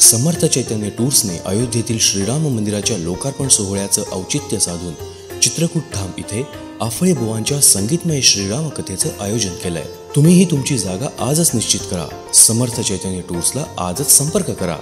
समर्थ चैतन्य टूर्सने अयोध्येतील श्रीराम मंदिराच्या लोकार्पण सोहळ्याचं औचित्य साधून चित्रकूट धाम इथे आफळे बुवांच्या संगीतमय श्रीराम कथेचं आयोजन केलंय. तुम्हीही तुमची जागा आजच निश्चित करा. समर्थ चैतन्य टूर्सला आजच संपर्क करा.